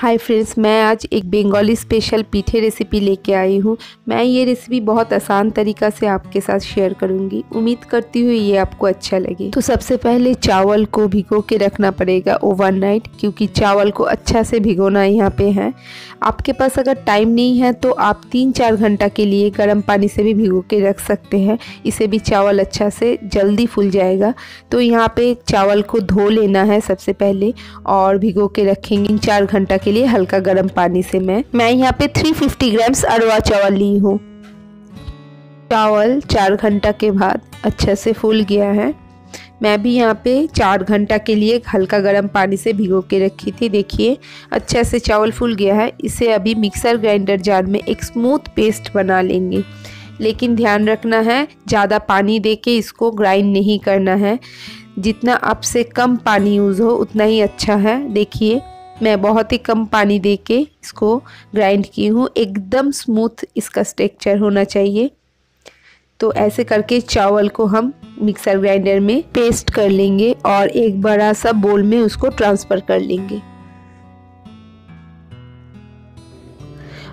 Hi friends मैं आज एक बंगाली स्पेशल पीठे रेसिपी लेके आई हूँ। मैं ये रेसिपी बहुत आसान तरीका से आपके साथ शेयर करूँगी। उम्मीद करती हूँ ये आपको अच्छा लगे। तो सबसे पहले चावल को भिगो के रखना पड़ेगा ओवरनाइट क्योंकि चावल को अच्छा से भिगोना यहाँ पे है। आपके पास अगर टाइम नहीं है तो आप तीन चार घंटा के लिए गर्म पानी से भी भिगो के रख सकते हैं। इसे भी चावल अच्छा से जल्दी फूल जाएगा। तो यहाँ पे चावल को धो लेना है सबसे पहले, और भिगो के रखेंगे चार घंटा के लिए हल्का गर्म पानी से मैं मैं यहाँ पे 350 ग्राम्स अरवा चावल ली हूँ। चावल चार घंटा के बाद अच्छा से फूल गया है। मैं भी यहाँ पे चार घंटा के लिए हल्का गर्म पानी से भिगो के रखी थी। देखिए अच्छा से चावल फूल गया है। इसे अभी मिक्सर ग्राइंडर जार में एक स्मूथ पेस्ट बना लेंगे। लेकिन ध्यान रखना है, ज़्यादा पानी दे के इसको ग्राइंड नहीं करना है। जितना आपसे कम पानी यूज़ हो, उतना ही अच्छा है। देखिए मैं बहुत ही कम पानी दे के इसको ग्राइंड की हूँ। एकदम स्मूथ इसका स्ट्रक्चर होना चाहिए। तो ऐसे करके चावल को हम मिक्सर ग्राइंडर में पेस्ट कर लेंगे और एक बड़ा सा बोल में उसको ट्रांसफ़र कर लेंगे।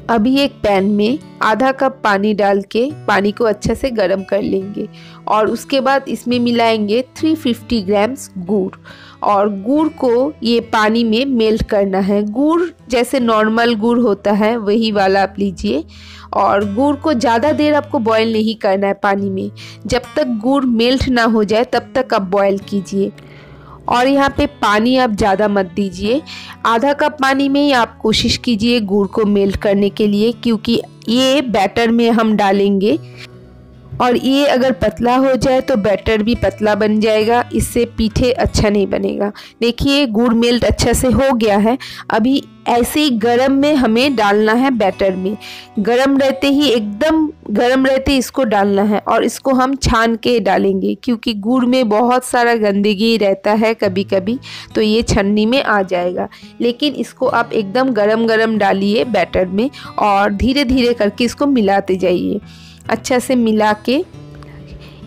अभी एक पैन में आधा कप पानी डाल के पानी को अच्छे से गर्म कर लेंगे और उसके बाद इसमें मिलाएँगे 350 ग्राम्स गुड़। और गुड़ को ये पानी में मेल्ट करना है। गुड़ जैसे नॉर्मल गुड़ होता है, वही वाला आप लीजिए। और गुड़ को ज़्यादा देर आपको बॉयल नहीं करना है पानी में। जब तक गुड़ मेल्ट ना हो जाए, तब तक आप बॉयल कीजिए। और यहाँ पे पानी आप ज़्यादा मत दीजिए। आधा कप पानी में ही आप कोशिश कीजिए गुड़ को मेल्ट करने के लिए, क्योंकि ये बैटर में हम डालेंगे। और ये अगर पतला हो जाए तो बैटर भी पतला बन जाएगा, इससे पीठे अच्छा नहीं बनेगा। देखिए, गुड़ मेल्ट अच्छा से हो गया है। अभी ऐसे ही गरम में हमें डालना है बैटर में। गरम रहते ही, एकदम गरम रहते ही इसको डालना है और इसको हम छान के डालेंगे, क्योंकि गुड़ में बहुत सारा गंदगी रहता है कभी कभी तो ये छन्नी में आ जाएगा। लेकिन इसको आप एकदम गरम गरम डालिए बैटर में और धीरे धीरे करके इसको मिलाते जाइए। अच्छा से मिला के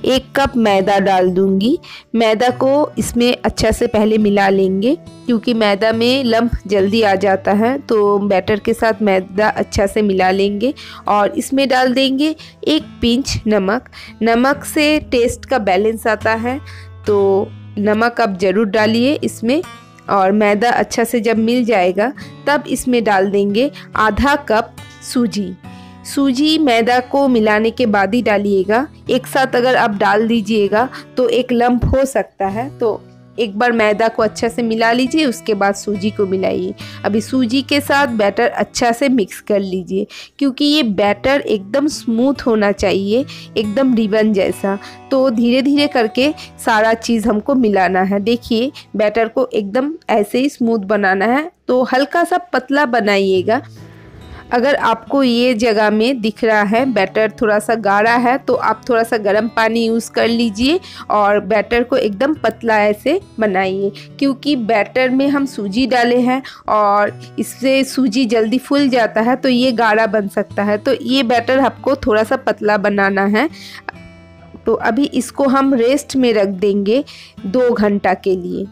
एक कप मैदा डाल दूँगी। मैदा को इसमें अच्छा से पहले मिला लेंगे, क्योंकि मैदा में लम्ब जल्दी आ जाता है तो बैटर के साथ मैदा अच्छा से मिला लेंगे और इसमें डाल देंगे एक पिंच नमक। नमक से टेस्ट का बैलेंस आता है तो नमक आप ज़रूर डालिए इसमें और मैदा अच्छा से जब मिल जाएगा, तब इसमें डाल देंगे आधा कप सूजी। सूजी मैदा को मिलाने के बाद ही डालिएगा। एक साथ अगर आप डाल दीजिएगा तो एक लंप हो सकता है। तो एक बार मैदा को अच्छा से मिला लीजिए, उसके बाद सूजी को मिलाइए। अभी सूजी के साथ बैटर अच्छा से मिक्स कर लीजिए, क्योंकि ये बैटर एकदम स्मूथ होना चाहिए, एकदम रिबन जैसा। तो धीरे धीरे करके सारा चीज़ हमको मिलाना है। देखिए, बैटर को एकदम ऐसे ही स्मूथ बनाना है। तो हल्का सा पतला बनाइएगा। अगर आपको ये जगह में दिख रहा है बैटर थोड़ा सा गाढ़ा है तो आप थोड़ा सा गर्म पानी यूज़ कर लीजिए और बैटर को एकदम पतला ऐसे बनाइए। क्योंकि बैटर में हम सूजी डाले हैं और इससे सूजी जल्दी फूल जाता है तो ये गाढ़ा बन सकता है। तो ये बैटर आपको थोड़ा सा पतला बनाना है। तो अभी इसको हम रेस्ट में रख देंगे दो घंटा के लिए।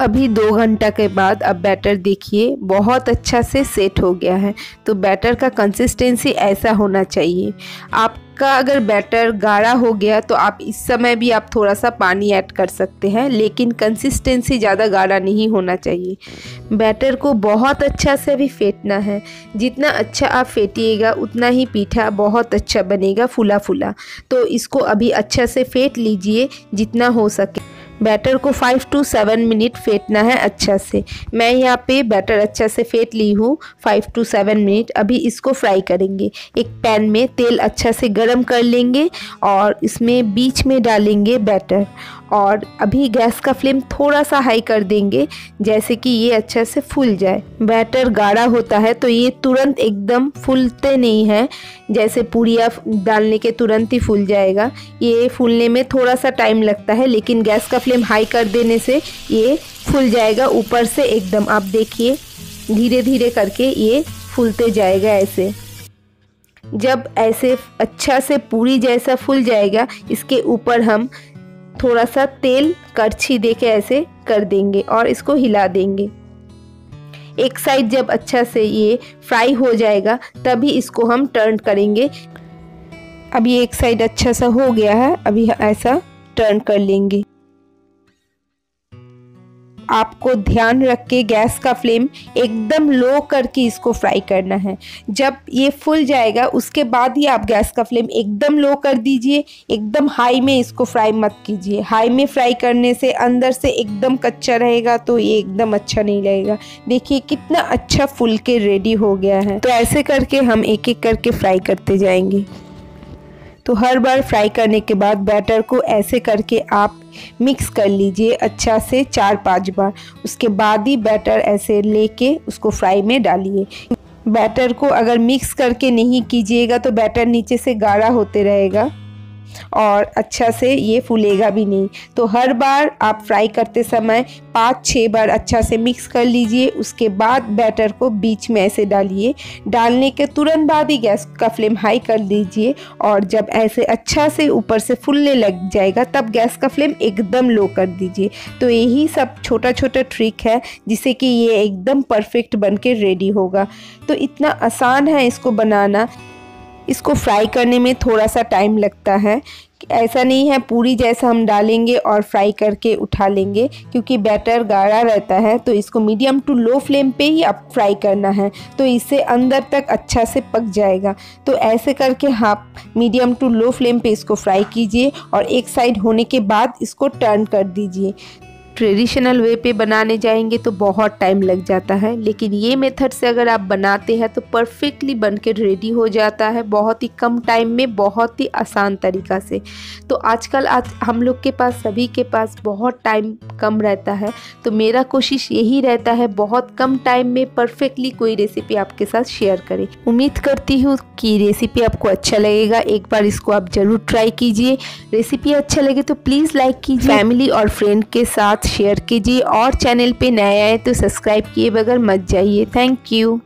अभी दो घंटा के बाद अब बैटर देखिए, बहुत अच्छा से सेट हो गया है। तो बैटर का कंसिस्टेंसी ऐसा होना चाहिए। आपका अगर बैटर गाढ़ा हो गया तो आप इस समय भी आप थोड़ा सा पानी ऐड कर सकते हैं, लेकिन कंसिस्टेंसी ज़्यादा गाढ़ा नहीं होना चाहिए। बैटर को बहुत अच्छा से भी फेंटना है। जितना अच्छा आप फेंटिएगा, उतना ही पीठा बहुत अच्छा बनेगा फूला फूला तो इसको अभी अच्छा से फेंट लीजिए, जितना हो सके। बैटर को फाइव टू सेवन मिनट फेंटना है अच्छा से। मैं यहाँ पे बैटर अच्छा से फेंट ली हूँ फाइव टू सेवन मिनट अभी इसको फ्राई करेंगे। एक पैन में तेल अच्छा से गर्म कर लेंगे और इसमें बीच में डालेंगे बैटर। और अभी गैस का फ्लेम थोड़ा सा हाई कर देंगे, जैसे कि ये अच्छे से फूल जाए। बैटर गाढ़ा होता है तो ये तुरंत एकदम फूलते नहीं हैं, जैसे पूड़िया डालने के तुरंत ही फूल जाएगा। ये फूलने में थोड़ा सा टाइम लगता है, लेकिन गैस का फ्लेम हाई कर देने से ये फूल जाएगा ऊपर से एकदम। आप देखिए धीरे धीरे करके ये फूलते जाएगा ऐसे। जब ऐसे अच्छा से पूरी जैसा फूल जाएगा, इसके ऊपर हम थोड़ा सा तेल करछी दे के ऐसे कर देंगे और इसको हिला देंगे। एक साइड जब अच्छा से ये फ्राई हो जाएगा, तभी इसको हम टर्न करेंगे। अभी एक साइड अच्छा सा हो गया है, अभी ऐसा टर्न कर लेंगे। आपको ध्यान रख के गैस का फ्लेम एकदम लो करके इसको फ्राई करना है। जब ये फुल जाएगा, उसके बाद ही आप गैस का फ्लेम एकदम लो कर दीजिए, एकदम हाई में इसको फ्राई मत कीजिए। हाई में फ्राई करने से अंदर से एकदम कच्चा रहेगा तो ये एकदम अच्छा नहीं रहेगा देखिए, कितना अच्छा फुल के रेडी हो गया है। तो ऐसे करके हम एक एक करके फ्राई करते जाएँगे। तो हर बार फ्राई करने के बाद बैटर को ऐसे करके आप मिक्स कर लीजिए अच्छा से चार पाँच बार। उसके बाद ही बैटर ऐसे लेके उसको फ्राई में डालिए। बैटर को अगर मिक्स करके नहीं कीजिएगा तो बैटर नीचे से गाढ़ा होते रहेगा। और अच्छा से ये फूलेगा भी नहीं। तो हर बार आप फ्राई करते समय पाँच छः बार अच्छा से मिक्स कर लीजिए, उसके बाद बैटर को बीच में ऐसे डालिए। डालने के तुरंत बाद ही गैस का फ्लेम हाई कर दीजिए और जब ऐसे अच्छा से ऊपर से फूलने लग जाएगा, तब गैस का फ्लेम एकदम लो कर दीजिए। तो यही सब छोटा छोटा ट्रिक है, जिससे कि ये एकदम परफेक्ट बन के रेडी होगा। तो इतना आसान है इसको बनाना। इसको फ्राई करने में थोड़ा सा टाइम लगता है। ऐसा नहीं है, पूरी जैसा हम डालेंगे और फ्राई करके उठा लेंगे, क्योंकि बैटर गाढ़ा रहता है तो इसको मीडियम टू लो फ्लेम पे ही आप फ्राई करना है तो इससे अंदर तक अच्छा से पक जाएगा। तो ऐसे करके आप मीडियम टू लो फ्लेम पे इसको फ्राई कीजिए और एक साइड होने के बाद इसको टर्न कर दीजिए। ट्रेडिशनल वे पे बनाने जाएँगे तो बहुत टाइम लग जाता है। लेकिन ये मेथड से अगर आप बनाते हैं तो परफेक्टली बन के रेडी हो जाता है, बहुत ही कम टाइम में, बहुत ही आसान तरीका से। तो आजकल आज हम लोग के पास, सभी के पास बहुत टाइम कम रहता है। तो मेरा कोशिश यही रहता है, बहुत कम टाइम में परफेक्टली कोई रेसिपी आपके साथ शेयर करें। उम्मीद करती हूँ कि रेसिपी आपको अच्छा लगेगा। एक बार इसको आप ज़रूर ट्राई कीजिए। रेसिपी अच्छा लगे तो प्लीज़ लाइक कीजिए। फैमिली और फ्रेंड के साथ शेयर कीजिए और चैनल पे नए आए तो सब्सक्राइब किए बगैर मत जाइए। Thank you.